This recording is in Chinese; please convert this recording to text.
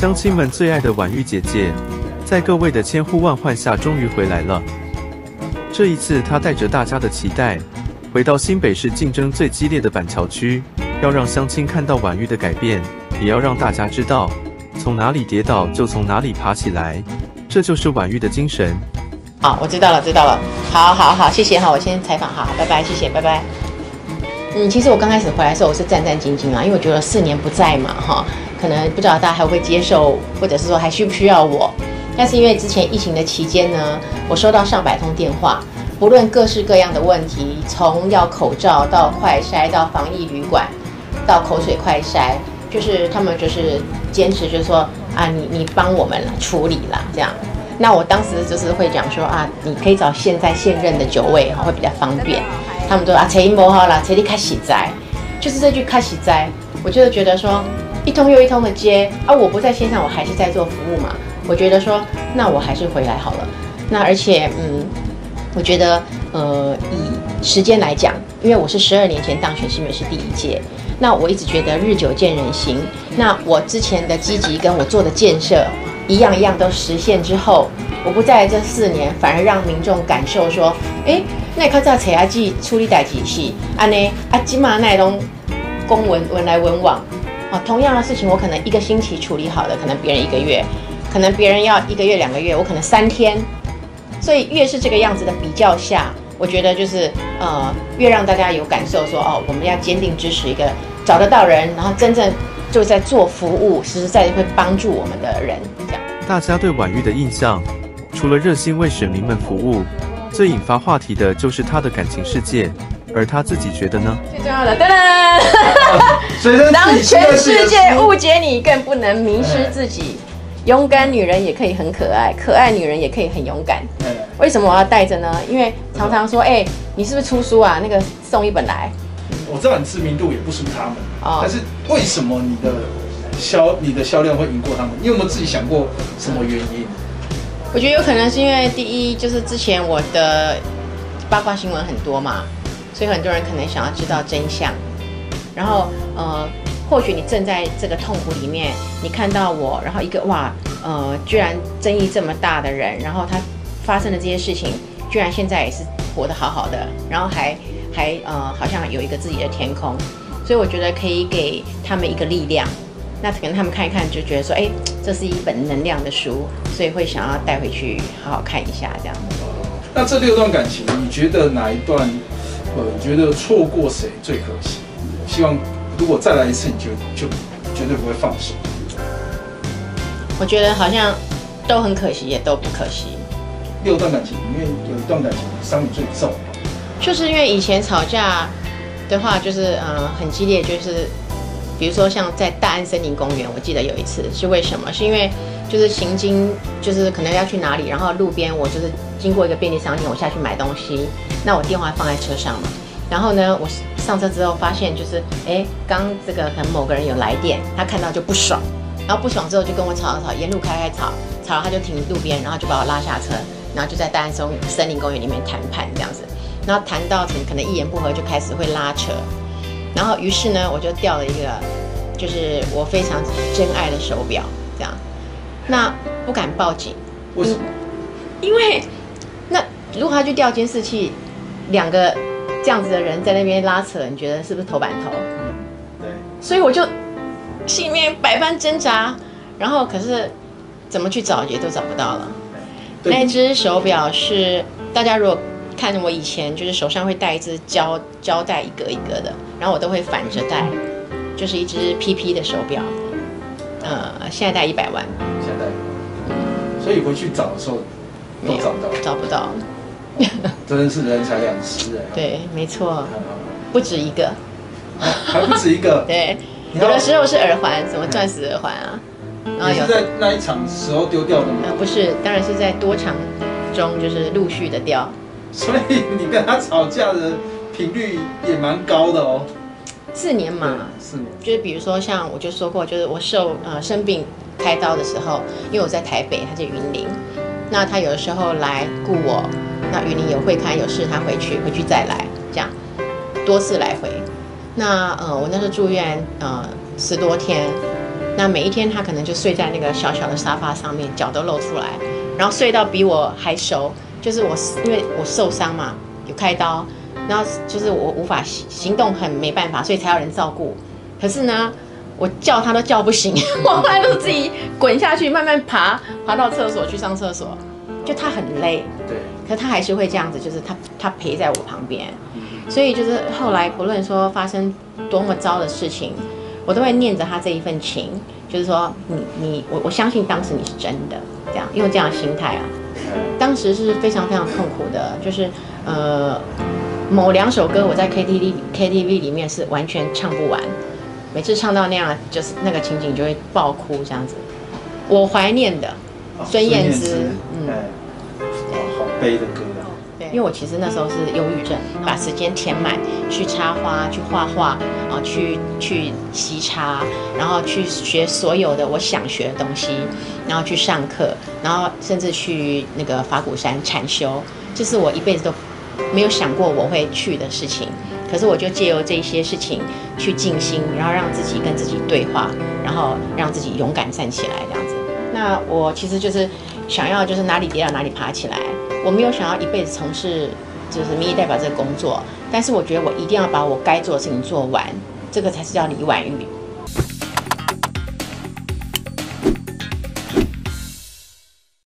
乡亲们最爱的婉玉姐姐，在各位的千呼万唤下，终于回来了。这一次，她带着大家的期待，回到新北市竞争最激烈的板桥区，要让乡亲看到婉玉的改变，也要让大家知道，从哪里跌倒就从哪里爬起来，这就是婉玉的精神。好，我知道了，知道了。好，好，好，谢谢哈，我先采访哈，拜拜，谢谢，拜拜。嗯，其实我刚开始回来的时候，我是战战兢兢啊，因为我觉得四年不在嘛，哈，可能不知道大家还会接受，或者是说还需不需要我。但是因为之前疫情的期间呢，我收到上百通电话，不论各式各样的问题，从要口罩到快筛，到防疫旅馆，到口水快筛，就是他们就是坚持，就是说啊，你你帮我们处理啦，这样。那我当时就是会讲说啊，你可以找现在现任的九位哈，会比较方便。他们都啊，陈一模好了，陈立开喜灾，就是这句开喜灾，我就是觉得说一通又一通的接啊，我不在线上，我还是在做服务嘛。我觉得说，那我还是回来好了。那而且，嗯，我觉得，呃，以时间来讲，因为我是十二年前当选新北市第一届，那我一直觉得日久见人心。那我之前的积极跟我做的建设，一样一样都实现之后，我不在这四年，反而让民众感受说，哎。那靠在扯下记处理代志是安呢啊，起码那种公文文来文往啊，同样的事情我可能一个星期处理好的，可能别人一个月，可能别人要一个月两个月，我可能三天。所以越是这个样子的比较下，我觉得就是呃，越让大家有感受说哦，我们要坚定支持一个找得到人，然后真正就在做服务，实实在在会帮助我们的人。这样，大家对婉玉的印象，除了热心为选民们服务。最引发话题的就是他的感情世界，而他自己觉得呢？最重要的，噔噔，当全世界误解你，更不能迷失自己。勇敢女人也可以很可爱，可爱女人也可以很勇敢。为什么我要带着呢？因为常常说，哎，你是不是出书啊？那个送一本来。我知道你知名度也不输他们，但是为什么你的销你的销量会赢过他们？你有没有自己想过什么原因？我觉得有可能是因为第一就是之前我的八卦新闻很多嘛，所以很多人可能想要知道真相。然后呃，或许你正在这个痛苦里面，你看到我，然后一个哇呃，居然争议这么大的人，然后他发生的这些事情，居然现在也是活得好好的，然后还还呃好像有一个自己的天空，所以我觉得可以给他们一个力量。那可能他们看一看就觉得说，哎，这是一本能量的书，所以会想要带回去好好看一下这样。那这六段感情，你觉得哪一段，呃，你觉得错过谁最可惜？希望如果再来一次，你就就绝对不会放手。我觉得好像都很可惜，也都不可惜。六段感情里面有一段感情伤你最重，就是因为以前吵架的话，就是呃很激烈，就是。比如说像在大安森林公园，我记得有一次是为什么？是因为就是行经，就是可能要去哪里，然后路边我就是经过一个便利商店，我下去买东西，那我电话放在车上嘛。然后呢，我上车之后发现就是，哎，刚这个可能某个人有来电，他看到就不爽，然后不爽之后就跟我吵吵吵，沿路开开吵，吵了他就停路边，然后就把我拉下车，然后就在大安松森林公园里面谈判这样子，然后谈到可能一言不合就开始会拉扯。然后，于是呢，我就掉了一个，就是我非常珍爱的手表，这样。那不敢报警，为什么？因为那如果他去调监视器，两个这样子的人在那边拉扯，你觉得是不是头版头？对。所以我就心里面百般挣扎，然后可是怎么去找也都找不到了。那只手表是大家如果。看我以前就是手上会带一只胶胶带，一格一格的，然后我都会反着戴，就是一只 PP 的手表，呃，现在戴一百万。现在，所以回去找的时候都找不到，找不到。真的是人财两失哎。对，没错，不止一个，还不止一个。对，有的时候是耳环，什么钻石耳环啊，然后有在那一场时候丢掉的吗？不是，当然是在多场中就是陆续的掉。所以你跟他吵架的频率也蛮高的哦。四年嘛，四年。就是比如说像我就说过，就是我受呃生病开刀的时候，因为我在台北，他在云林，那他有的时候来雇我，那云林有会看有事他回去，回去再来，这样多次来回。那呃我那时候住院呃十多天，那每一天他可能就睡在那个小小的沙发上面，脚都露出来，然后睡到比我还熟。就是我因为我受伤嘛，有开刀，然后就是我无法行动，很没办法，所以才要人照顾。可是呢，我叫他都叫不醒，我后来都自己滚下去，慢慢爬，爬到厕所去上厕所。就他很累，对，可他还是会这样子，就是他他陪在我旁边。所以就是后来不论说发生多么糟的事情，我都会念着他这一份情，就是说你你我我相信当时你是真的，这样用这样的心态啊。当时是非常非常痛苦的，就是呃某两首歌我在 KTV KTV 里面是完全唱不完，每次唱到那样就是那个情景就会爆哭这样子。我怀念的孙燕姿，嗯，好悲的歌。对因为我其实那时候是忧郁症，把时间填满去插花、去画画啊，去去习茶，然后去学所有的我想学的东西，然后去上课，然后甚至去那个法鼓山禅修，这是我一辈子都没有想过我会去的事情。可是我就借由这些事情去静心，然后让自己跟自己对话，然后让自己勇敢站起来这样子。那我其实就是想要就是哪里跌倒哪里爬起来。我没有想要一辈子从事就是民意代表这个工作，但是我觉得我一定要把我该做的事情做完，这个才是叫李婉玉。